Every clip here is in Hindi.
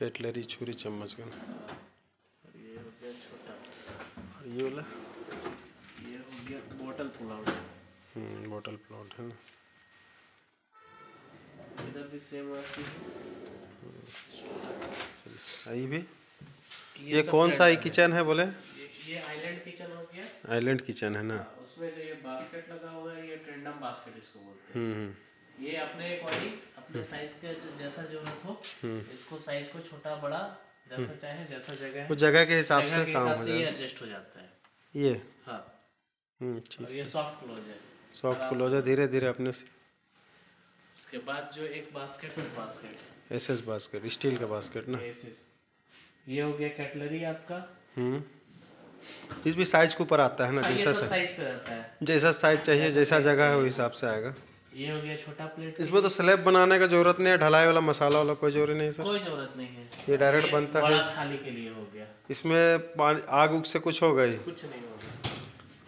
कैटलरी छुरी चम्मच का। और ये हो गया छोटा और ये वाला? ये हो गया बॉटल पुल आउट हम्म, बॉटल प्लॉट है ना। इधर भी सेम वैसी ये भी? है ये कौन सा किचन है बोले? ये ये आइलैंड किचन हो गया। आइलैंड किचन है ना। उसमें जो ये बास्केट लगा हुआ है ये ट्रेंडम बास्केट इसको बोलते हैं। हम्म हम्म। ये अपने अकॉर्डिंग अपने साइज़ का जैसा ज़रूरत हो इसको साइज़ को छोटा बड़ा जैसा चाहे जैसा जगह वो जगह के हिसाब से के काम हिसाब हो से ये एडजस्ट हो। जाता है। ये? हाँ। हम्म और ये सॉफ्ट क्लोज है। सॉफ्ट क्लोज है धीरे धीरे अपने से। उसके बाद जो एक बास्केट इस basket S S basket steel का बास्केट ना? एसिस ये हो गया कैटलरी आपका। हम्म। इस भी साइज़ के ऊपर आता है ना हाँ, जैसा साइज़ पे रहता है। जैसा साइज़ चाहिए जैसा जगह है वो हिसाब से आएगा। ये हो गया छोटा प्लेट इसमें तो स्लैब बनाने का ज़रूरत नहीं है ढलाई वाला मसाला वाला कोई ज़रूरी नहीं सर। कोई ज़रूरत नहीं है। ये डायरेक्ट बनता है। थाली के लिए हो गया। इसमें आग उग से कुछ हो गई। कुछ नहीं होगा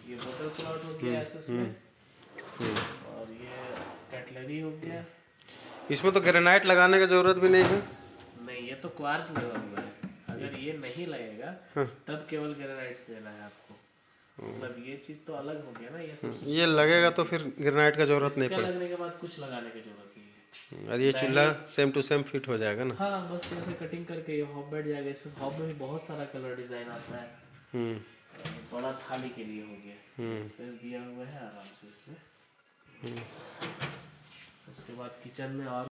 ये बोतल प्लॉट हो गया एसएस में। और ये कैटलरी हो गया। इसमें तो ग्रेनाइट लगाने की ज़रूरत भी नहीं है। नहीं ये तो क्वार्स लगा हुआ है। अगर ये नहीं लगेगा हाँ। तब केवल ग्रेनाइट देना है आपको। मतलब ये चीज़ तो अलग हो गया ना ये सबसे ये लगेगा तो फिर ग्रेनाइट का ज़रूरत नहीं इसका लगने के बाद कुछ लगाने की ज़रूरत नहीं है। और ये चूल्हा सेम टू सेम फिट हो जाएगा ना। हाँ बस ऐसे कटिंग करके ये हॉब बैठ जाएगा। इससे हॉब में भी बहुत सारा कलर डिज़ाइन आता है। हम्म। बड़ा थाली के लिए हो गया। स्पेस दिया हुआ है आराम से इसमें। उसके बाद किचन में और